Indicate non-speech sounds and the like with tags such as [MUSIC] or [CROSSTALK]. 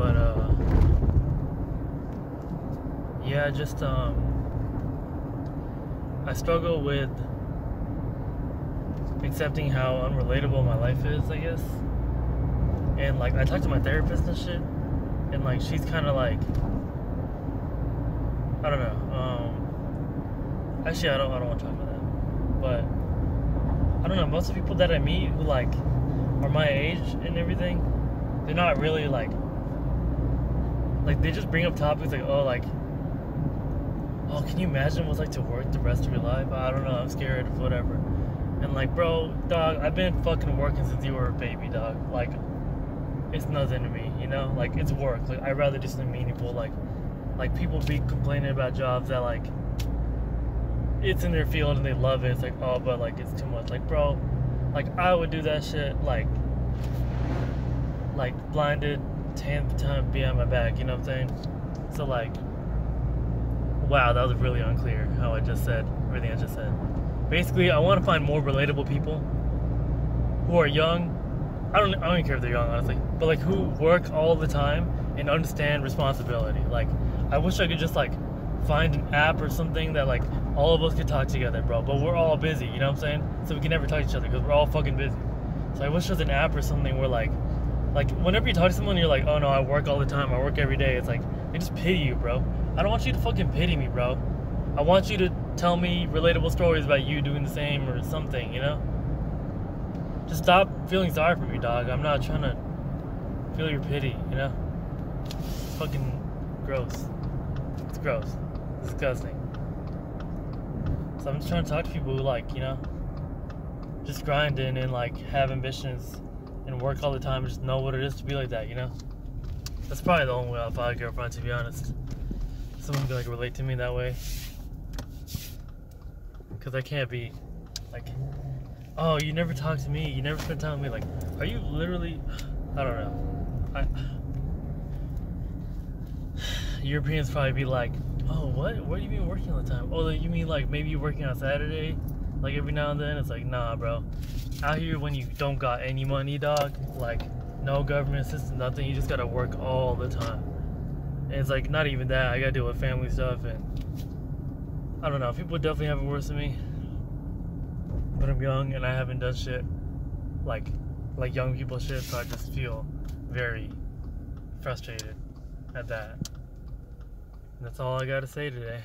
But uh yeah, just um I struggle with accepting how unrelatable my life is, I guess. And like I talked to my therapist and shit, and like she's kind of like I don't know. Um, actually, I don't I don't want to talk about that, but I don't know. Most of the people that I meet who like are my age and everything, they're not really like like they just bring up topics like oh like oh can you imagine what it's like to work the rest of your life? I don't know. I'm scared. Whatever. And like, bro, dog, I've been fucking working since you were a baby, dog. Like, it's nothing to me, you know? Like, it's work. Like, I'd rather do something meaningful. Like, like people be complaining about jobs that like it's in their field and they love it. It's like, oh, but like it's too much. Like, bro, like I would do that shit like, like blinded, tenth time behind my back. You know what I'm saying? So like, wow, that was really unclear how I just said everything I just said. Basically, I want to find more relatable people who are young. I don't, I don't care if they're young, honestly, but like who work all the time and understand responsibility. Like, I wish I could just like find an app or something that like all of us could talk together, bro. But we're all busy, you know what I'm saying? So we can never talk to each other because we're all fucking busy. So I wish there was an app or something where like, like whenever you talk to someone, you're like, oh no, I work all the time, I work every day. It's like they just pity you, bro. I don't want you to fucking pity me, bro. I want you to tell me relatable stories about you doing the same or something, you know? Just stop feeling sorry for me, dog. I'm not trying to feel your pity, you know? It's fucking gross. It's gross. It's disgusting. So I'm just trying to talk to people who like, you know, just grinding and like have ambitions and work all the time and just know what it is to be like that, you know? That's probably the only way I'll find a girlfriend to be honest. Someone can like relate to me that way. Cause I can't be like oh you never talk to me, you never spend time with me, like are you literally [SIGHS] I don't know. I [SIGHS] Europeans probably be like, oh, what? What do you mean working all the time? Oh, you mean like maybe you're working on Saturday, like every now and then? It's like, nah, bro. Out here, when you don't got any money, dog, like no government assistance, nothing. You just gotta work all the time. And it's like not even that. I gotta deal with family stuff, and I don't know. People definitely have it worse than me. But I'm young and I haven't done shit like like young people shit, so I just feel very frustrated at that. That's all I got to say today.